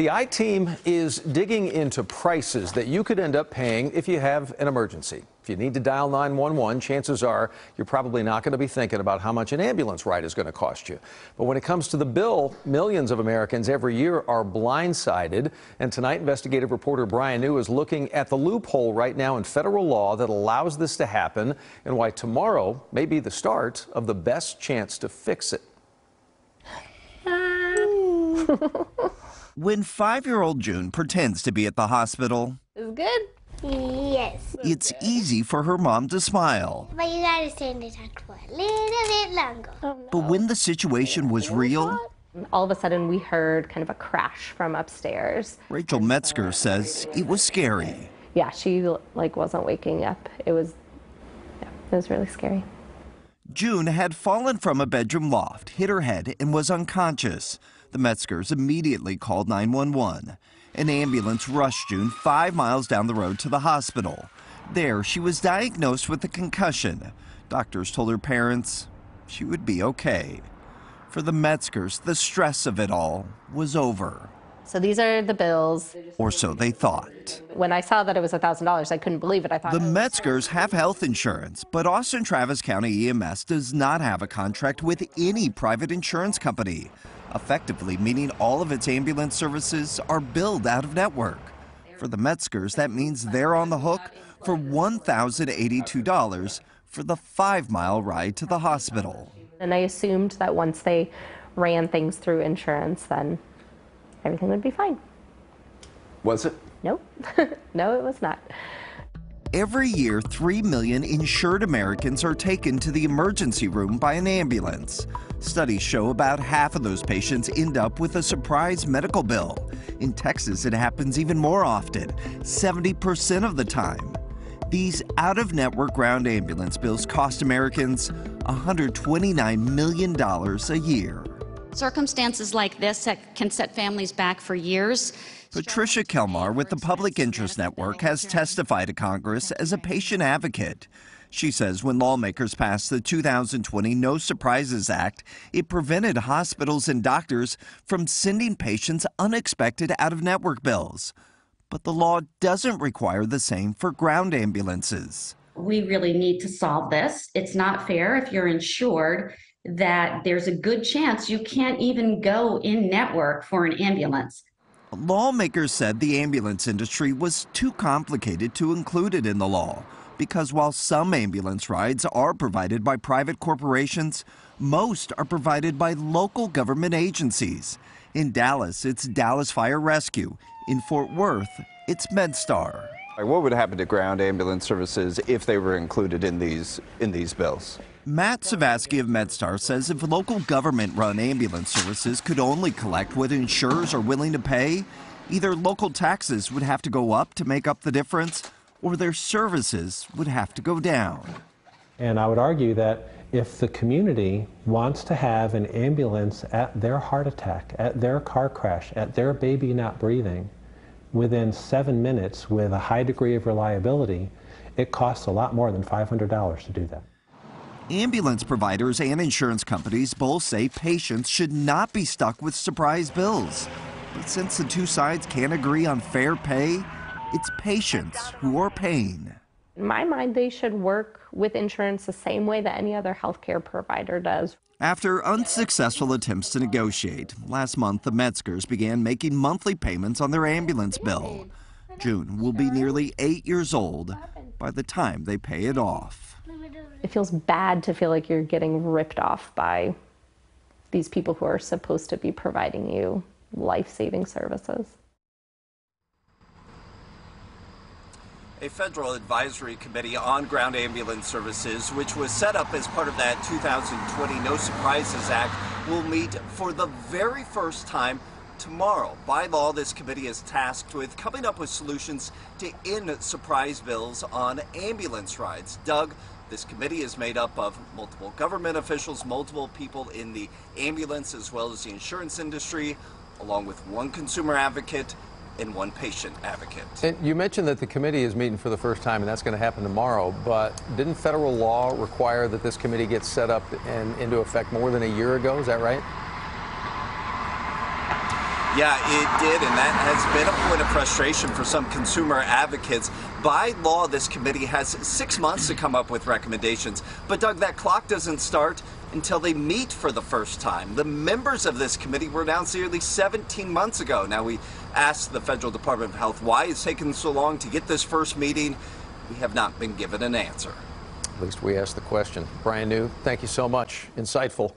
The I team is digging into prices that you could end up paying if you have an emergency. If you need to dial 911, chances are you're probably not going to be thinking about how much an ambulance ride is going to cost you. But when it comes to the bill, millions of Americans every year are blindsided. And tonight, investigative reporter Brian New is looking at the loophole right now in federal law that allows this to happen and why tomorrow may be the start of the best chance to fix it. when five year old June pretends to be at the hospital, it's good. Yes. It's easy for her mom to smile. But you gotta stay in the tent for a little bit longer. Oh, no. But when the situation was real, all of a sudden we heard kind of a crash from upstairs. Rachel Metzger says it was scary. Yeah, she like wasn't waking up. It was yeah, it was really scary. June had fallen from a bedroom loft, hit her head, and was unconscious. The Metzgers immediately called 911. An ambulance rushed June five miles down the road to the hospital. There, she was diagnosed with a concussion. Doctors told her parents she would be okay. For the Metzgers, the stress of it all was over. So these are the bills. Or so they thought. When I saw that it was $1,000, I couldn't believe it. I thought the Metzgers have health insurance, but Austin Travis County EMS does not have a contract with any private insurance company effectively meaning all of its ambulance services are billed out of network. For the Metzgers, that means they're on the hook for $1,082 for the five mile ride to the hospital. And I assumed that once they ran things through insurance, then everything would be fine. Was it? Nope. no, it was not. Every year, 3 million insured Americans are taken to the emergency room by an ambulance. Studies show about half of those patients end up with a surprise medical bill. In Texas, it happens even more often, 70% of the time. These out of network ground ambulance bills cost Americans $129 million a year. Circumstances like this can set families back for years. Patricia Kelmar with the Public Interest Network has testified to Congress as a patient advocate. She says when lawmakers passed the 2020 No Surprises Act, it prevented hospitals and doctors from sending patients unexpected out of network bills. But the law doesn't require the same for ground ambulances. We really need to solve this. It's not fair if you're insured that there's a good chance you can't even go in network for an ambulance. Lawmakers said the ambulance industry was too complicated to include it in the law because while some ambulance rides are provided by private corporations, most are provided by local government agencies. In Dallas, it's Dallas Fire Rescue. In Fort Worth, it's MedStar. What would happen to ground ambulance services if they were included in these in these bills? Matt Zavadsky of MedStar says if local government run ambulance services could only collect what insurers are willing to pay, either local taxes would have to go up to make up the difference, or their services would have to go down. And I would argue that if the community wants to have an ambulance at their heart attack, at their car crash, at their baby not breathing, within seven minutes with a high degree of reliability, it costs a lot more than $500 to do that. Ambulance providers and insurance companies both say patients should not be stuck with surprise bills. But since the two sides can't agree on fair pay, it's patients who are paying. In my mind, they should work with insurance the same way that any other healthcare provider does. After unsuccessful attempts to negotiate, last month the Metzgers began making monthly payments on their ambulance bill. June will be nearly eight years old by the time they pay it off it feels bad to feel like you're getting ripped off by these people who are supposed to be providing you life-saving services. A federal advisory committee on ground ambulance services, which was set up as part of that 2020 No Surprises Act, will meet for the very first time tomorrow. By law, this committee is tasked with coming up with solutions to end surprise bills on ambulance rides. Doug, this committee is made up of multiple government officials, multiple people in the ambulance as well as the insurance industry, along with one consumer advocate and one patient advocate. And you mentioned that the committee is meeting for the first time, and that's going to happen tomorrow. But didn't federal law require that this committee get set up and into effect more than a year ago? Is that right? Yeah, it did, and that has been a point of frustration for some consumer advocates. By law, this committee has six months to come up with recommendations. But, Doug, that clock doesn't start until they meet for the first time. The members of this committee were announced nearly 17 months ago. Now, we asked the Federal Department of Health why it's taken so long to get this first meeting. We have not been given an answer. At least we asked the question. Brian New, thank you so much. Insightful.